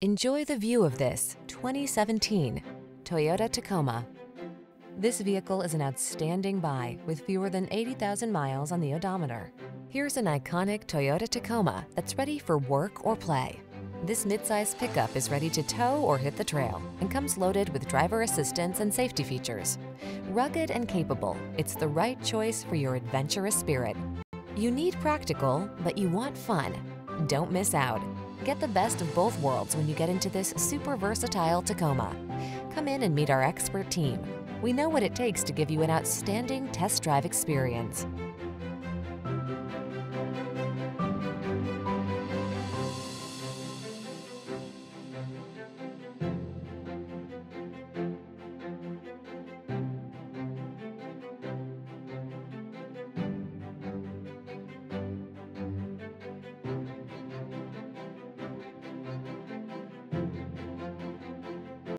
Enjoy the view of this 2017 Toyota Tacoma. This vehicle is an outstanding buy with fewer than 80,000 miles on the odometer. Here's an iconic Toyota Tacoma that's ready for work or play. This midsize pickup is ready to tow or hit the trail and comes loaded with driver assistance and safety features. Rugged and capable, it's the right choice for your adventurous spirit. You need practical, but you want fun. Don't miss out. Get the best of both worlds when you get into this super versatile Tacoma. Come in and meet our expert team. We know what it takes to give you an outstanding test drive experience.